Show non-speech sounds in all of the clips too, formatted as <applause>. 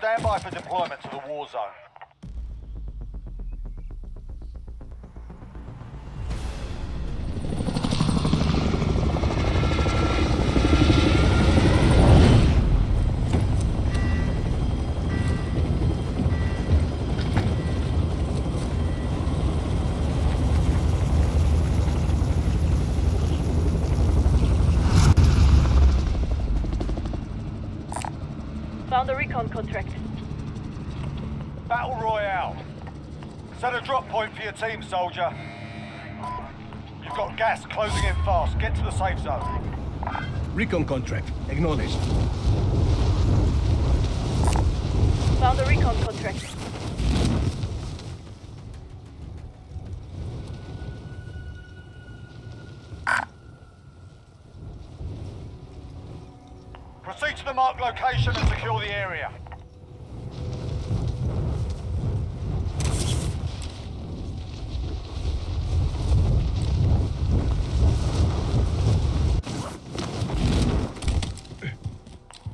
Stand by for deployment to the war zone. Set a drop point for your team, soldier. You've got gas closing in fast. Get to the safe zone. Recon contract. Acknowledged. Found the recon contract. Proceed to the marked location and secure the area.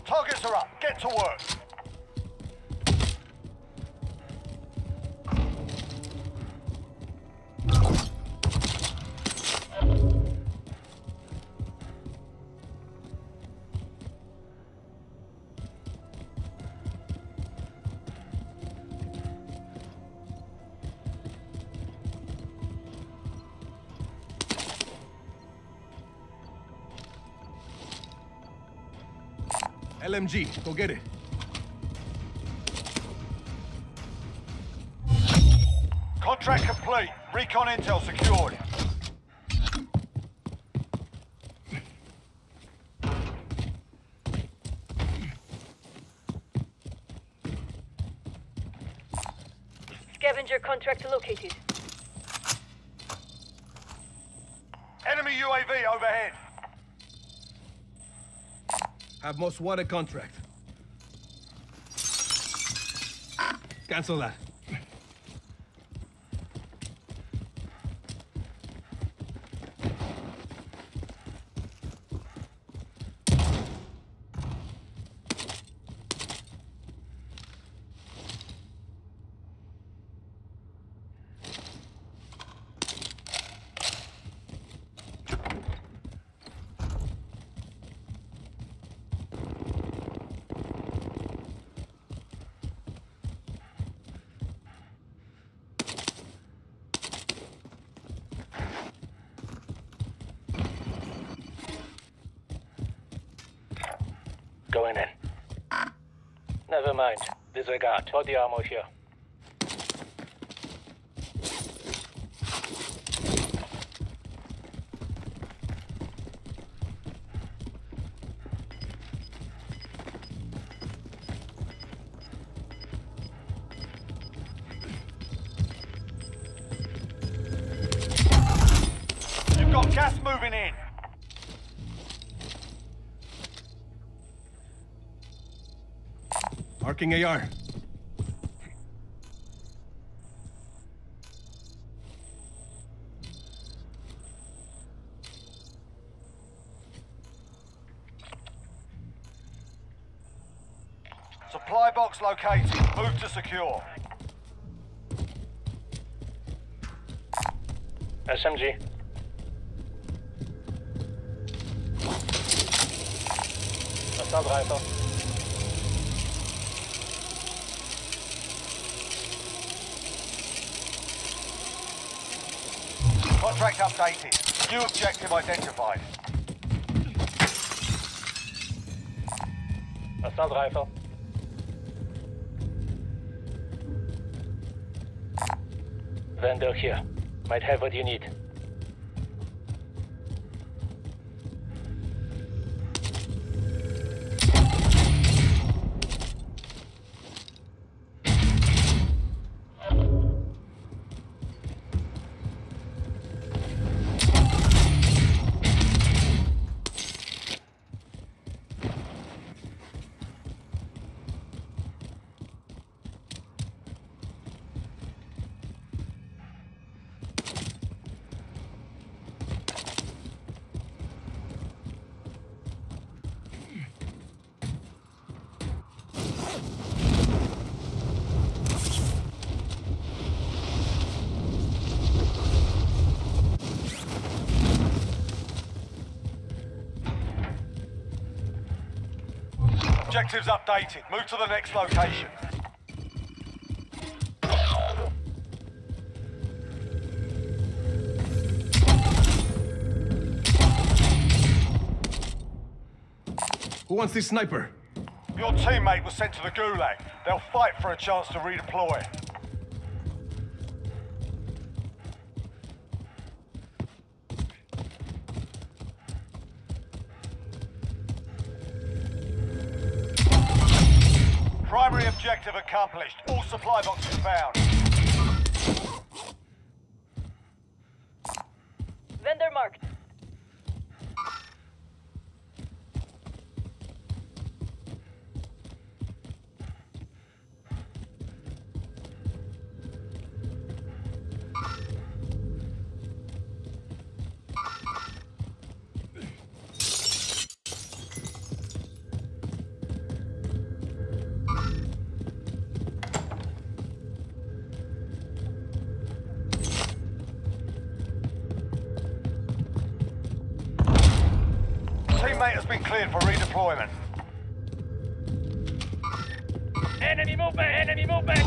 Targets are up. Get to work. LMG. Go get it. Contract complete. Recon intel secured. Scavenger contract located. Enemy UAV overhead. Have most wanted contract. Cancel that. Going in. Never mind. Disregard. Hold the ammo here. Arcing AR. Supply box located. Move to secure. SMG. Assault rifle. Contract updated. New objective identified. Assault. Vendor here. Might have what you need. Objectives updated. Move to the next location. Who wants this sniper? Your teammate was sent to the Gulag. They'll fight for a chance to redeploy. Primary objective accomplished. All supply boxes found. Been cleared for redeployment. Enemy movement! Enemy movement!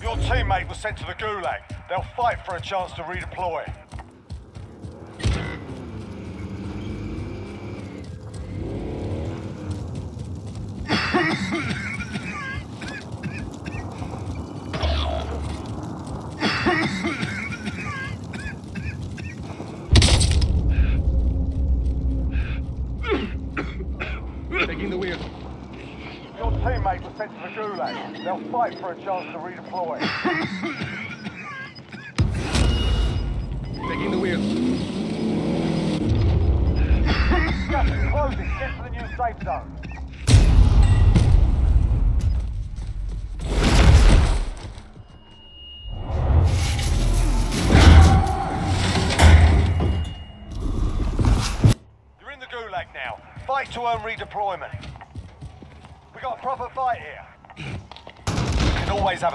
Your teammate was sent to the Gulag. They'll fight for a chance to redeploy. Taking the wheel. Your teammate was sent to the Gulag. They'll fight for a chance to redeploy. <laughs>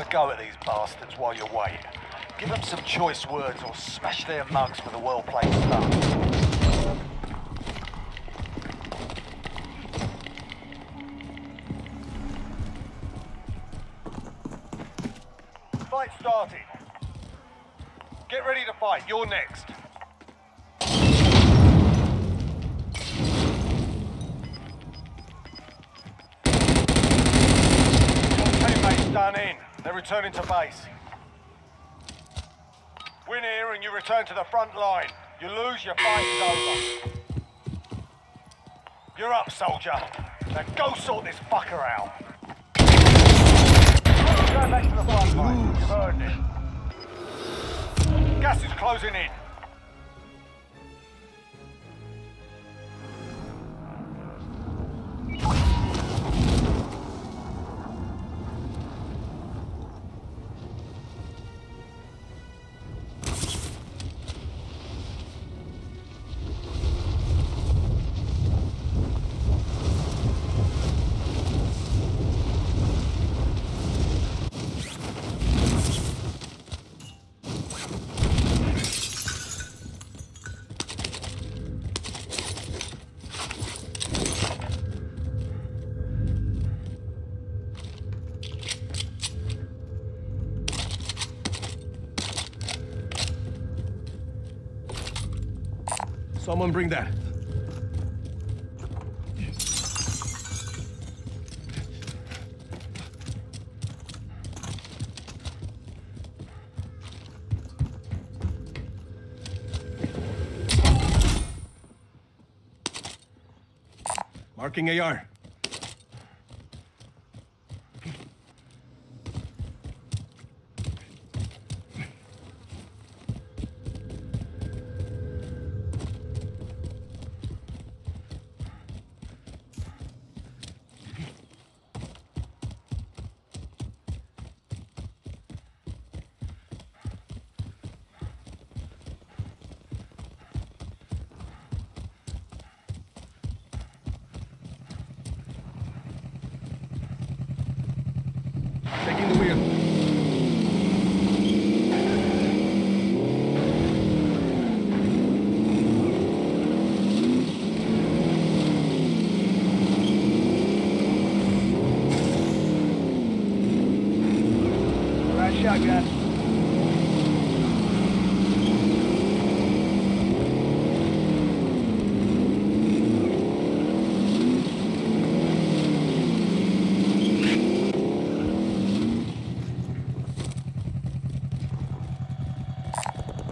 go at these bastards while you wait. Give them some choice words or smash their mugs for the well-played stuff. Fight started. Get ready to fight. You're next. Your teammates done in. They're returning to base. Win here and you return to the front line. You lose, your fight is over. You're up, soldier. Now go sort this fucker out. Go back to the front line. You've earned it. Gas is closing in. Someone bring that. Marking AR.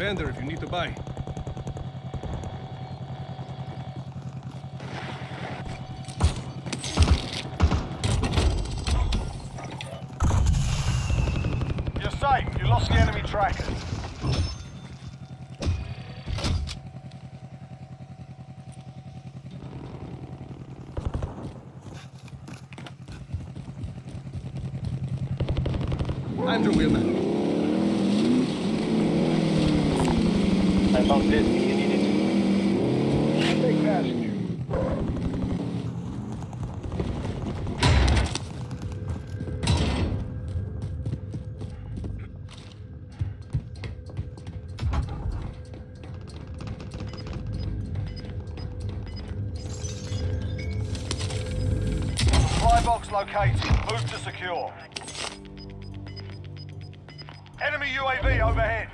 Vendor, if you need to buy. You're safe. You lost the enemy trackers. Andrew Wheelman. Found this you need it. Take passenger. Supply box located. Move to secure. Enemy UAV overhead.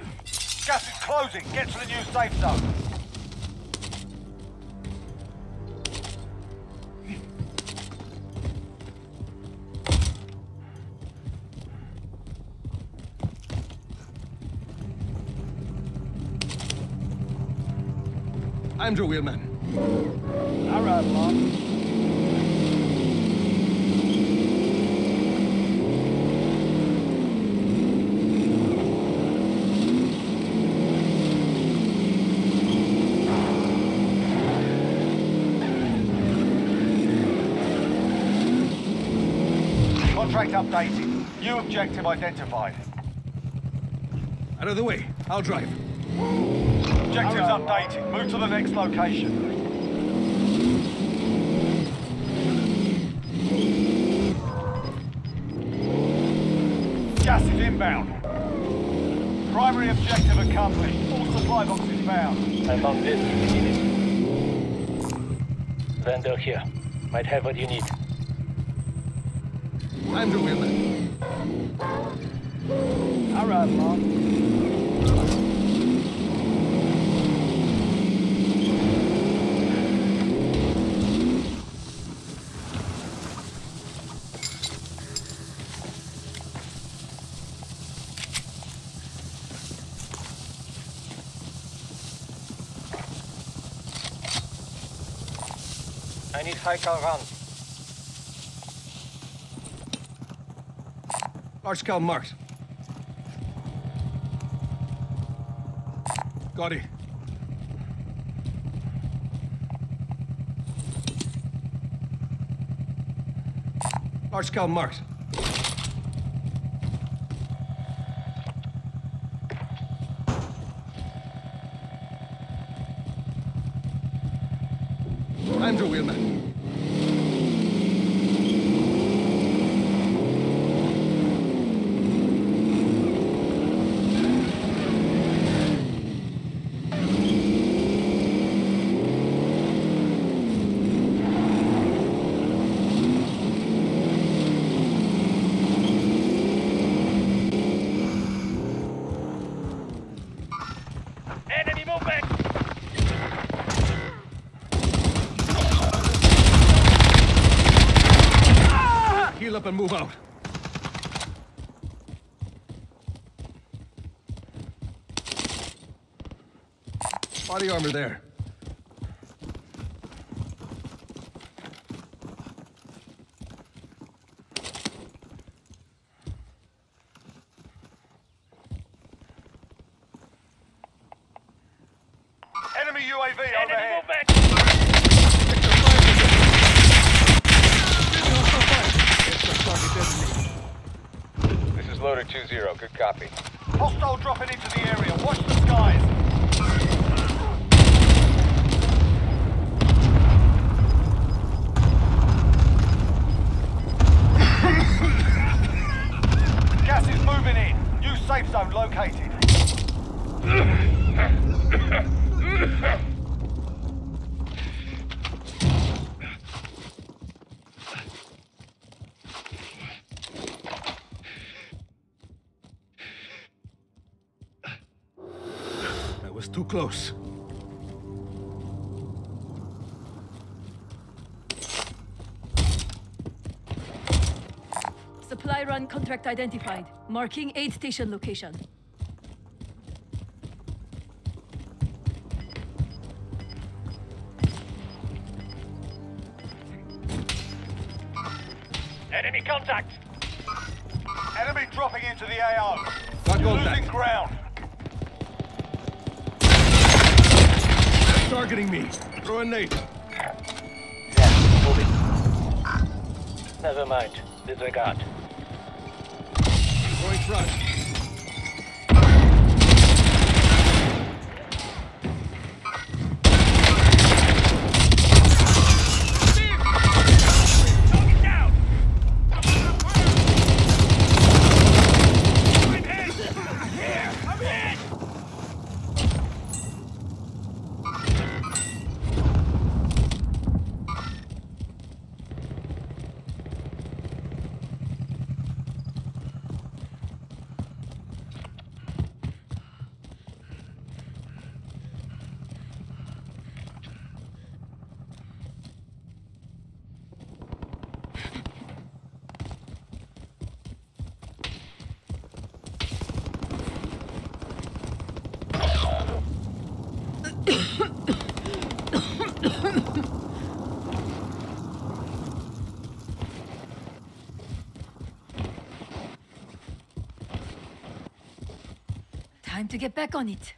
Gas is closing. Get to the new safe zone. Andrew Wheelman. All right, Lon. Contract updated. New objective identified. Out of the way. I'll drive. Objectives updated. Move to the next location. Gas is inbound. Primary objective accomplished. All supply boxes found. I found this if you need it. Vendor here. Might have what you need. Andrew Wheelman. All right, Mom. I need high cal rounds. Large cal marked. Got it. Large cal marked. Andrew Wheelman. Enemy movement! Heal move out. Body armor there. Enemy UAV Enemy overhead. movement! This is loader 2-0. Good copy. Hostile dropping into the area. Watch the skies. Gas is moving in. New safe zone located. was too close. Supply run contract identified. Marking aid station location. Enemy contact! Enemy dropping into the AO. Losing ground. Targeting me. Throw a nade. Yeah, moving. Never mind. Disregard. Going front. Time to get back on it.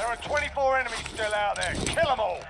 There are 24 enemies still out there. Kill them all.